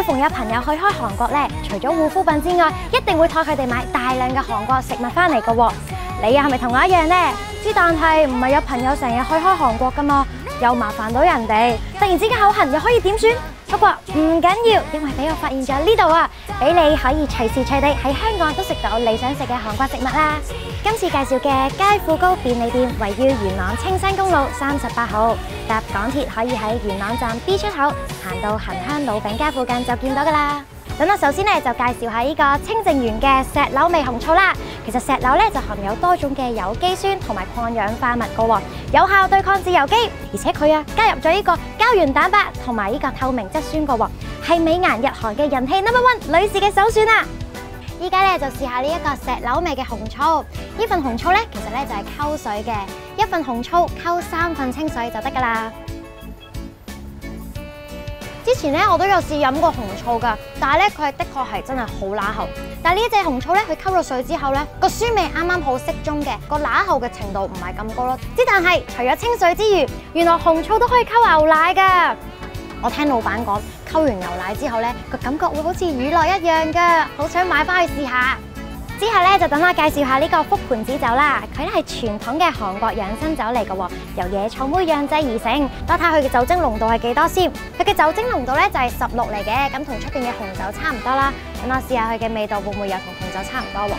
每逢有朋友去開韓國咧，除咗護膚品之外，一定會托佢哋買大量嘅韓國食物翻嚟嘅喎。你又係咪同我一樣呢？之但係唔係有朋友成日去開韓國噶嘛，又麻煩到人哋，突然之間口痕又可以點算？不過唔緊要，因為俾我發現咗呢度啊，俾你可以隨時隨地喺香港都食到你想食嘅韓國食物啦。今次介紹嘅佳富高便利店位于元朗青山公路三十八號，搭港鐵可以喺元朗站 B 出口行到恒香老餅家附近就見到噶啦。咁我首先咧就介紹下呢個清淨園嘅石榴味紅醋啦。其實石榴咧就含有多種嘅有機酸同埋抗氧化物噶，有效對抗自由基，而且佢啊加入咗呢個膠原蛋白同埋呢個透明質酸噶，係美顏日韓嘅人氣 number one 女士嘅首選啊！依家咧就試下呢一個石榴味嘅紅醋，呢份紅醋咧其實咧就係溝水嘅，一份紅醋溝三份清水就得噶啦。之前咧我都有試飲過紅醋噶，但係咧佢係的確係真係好乸喉。但系呢一隻紅醋咧，佢溝咗水之後咧，個酸味啱啱好適中嘅，個乸喉嘅程度唔係咁高咯。之但係除咗清水之餘，原來紅醋都可以溝牛奶噶。我聽老闆講，溝完牛奶之後咧，個感覺會好似乳酪一樣噶，好想買翻去試下。之後咧就等我介紹下呢個福盤子酒啦，佢咧係傳統嘅韓國養生酒嚟嘅，由野草莓釀製而成。睇下佢嘅酒精濃度係幾多先？佢嘅酒精濃度咧就係十六嚟嘅，咁同出邊嘅紅酒差唔多啦。等我試下佢嘅味道會唔會又同紅酒差唔多喎？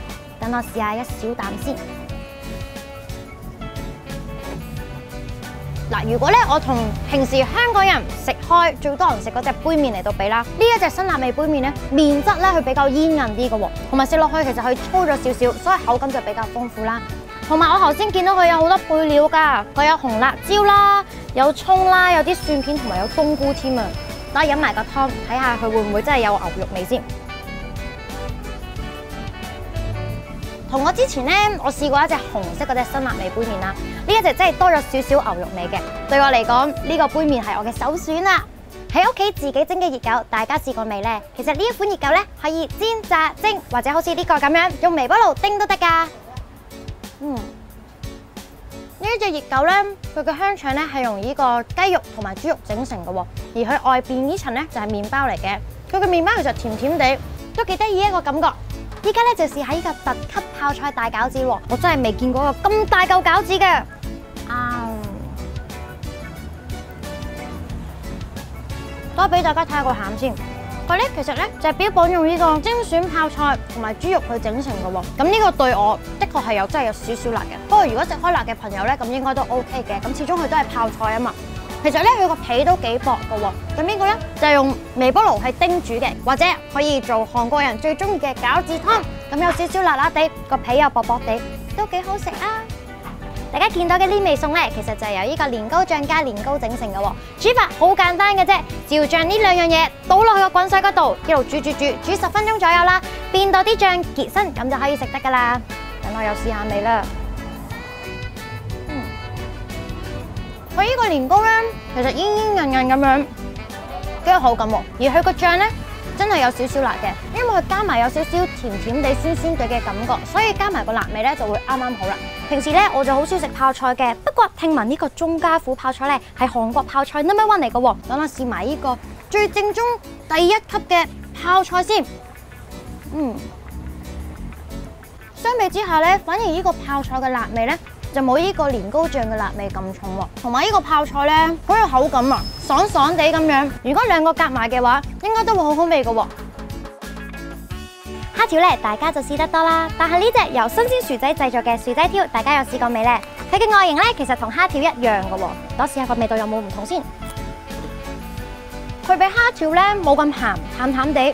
等我試下一小啖先。嗱，如果咧我同平時香港人食開最多人食嗰隻杯麵嚟到比啦，呢一隻辛辣味杯麵咧，麵質咧佢比較煙韌啲嘅喎，同埋食落去其實佢粗咗少少，所以口感就比較豐富啦。同埋我頭先見到佢有好多配料㗎，佢有紅辣椒啦，有葱啦，有啲蒜片同埋有冬菇添啊！等我飲埋個湯，睇下佢會唔會真係有牛肉味先。同我之前咧，我試過一隻紅色嗰隻辛辣味杯麵啦，呢一隻真係多咗少少牛肉味嘅。對我嚟講，呢個杯麵係我嘅首選啦。喺屋企自己蒸嘅熱狗，大家試過未呢？其實呢一款熱狗咧，可以煎、炸、蒸，或者好似呢個咁樣用微波爐叮都得噶。嗯，呢一隻熱狗咧，佢嘅香腸咧係用呢個雞肉同埋豬肉整成嘅，而佢外邊呢層咧就係麵包嚟嘅。佢嘅麵包其實甜甜地，都幾得意一個感覺。依家咧就試下呢個特級泡菜大餃子喎，我真係未見過個咁大嚿餃子嘅。啊，多俾大家睇下個餡先。佢咧其實咧就係標榜用呢個精選泡菜同埋豬肉去整成嘅喎。咁呢個對我的確係有真係有少少辣嘅。不過如果食開辣嘅朋友咧，咁應該都 OK 嘅。咁始終佢都係泡菜啊嘛。其實咧佢個皮都幾薄嘅喎，咁呢個咧就係用微波爐去叮煮嘅，或者可以做韓國人最中意嘅餃子湯，咁有少少辣辣地，個皮又薄薄地，都幾好食啊！大家見到嘅呢味餸咧，其實就係由呢個年糕醬加年糕整成嘅喎，煮法好簡單嘅啫，照醬呢兩樣嘢倒落去個滾水嗰度，一路煮煮煮，煮十分鐘左右啦，變到啲醬結身，咁就可以食得噶啦。等我又試下味啦。佢呢個年糕咧，其實煙煙韌韌咁樣，幾有口感喎。而佢個醬咧，真係有少少辣嘅，因為佢加埋有少少甜甜地、酸酸地嘅感覺，所以加埋個辣味咧就會啱啱好啦。平時咧我就好少食泡菜嘅，不過聽聞呢個中家府泡菜咧係韓國泡菜 number one 嚟嘅喎。等我試埋呢個最正宗第一級嘅泡菜先。嗯，相比之下咧，反而呢個泡菜嘅辣味咧，就冇呢個年糕醬嘅辣味咁重喎，同埋呢個泡菜咧好有口感啊，爽爽地咁樣。如果兩個夾埋嘅話，應該都會好好味嘅喎。蝦條咧，大家就試得多啦。但係呢隻由新鮮薯仔製作嘅薯仔條，大家有試過未呢？佢嘅外形咧，其實同蝦條一樣嘅喎。我試下個味道有冇唔同先。佢比蝦條咧冇咁鹹，淡淡地，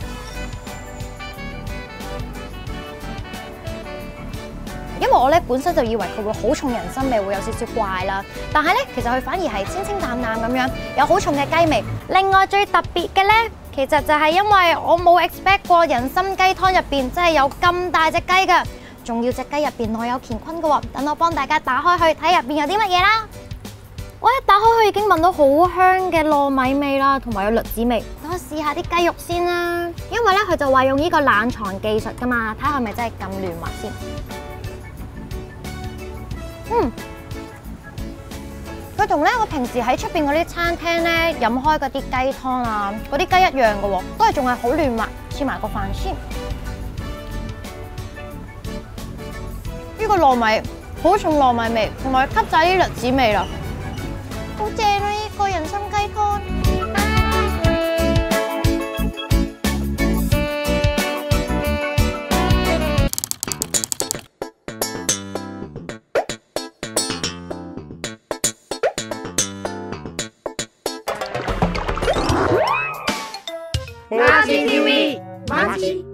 因為我咧本身就以為佢會好重人參味，會有少少怪啦。但係咧，其實佢反而係清清淡淡咁樣，有好重嘅雞味。另外最特別嘅咧，其實就係因為我冇 expect 過人參雞湯入邊真係有咁大隻雞㗎，仲要隻雞入邊內有乾坤嘅喎。等我幫大家打開去睇入邊有啲乜嘢啦。我一打開佢已經聞到好香嘅糯米味啦，同埋有栗子味。等我試下啲雞肉先啦，因為咧佢就話用呢個冷藏技術㗎嘛，睇下係咪真係咁嫩滑先。嗯，佢同咧我平時喺出邊嗰啲餐廳咧飲開嗰啲雞湯啊，嗰啲雞一樣嘅喎，都係仲係好嫩滑。切埋個飯先，呢個糯米好重糯米味，同埋吸仔啲栗子味啦，好正啊！呢個人參雞湯。Happy Kiwi! Machi!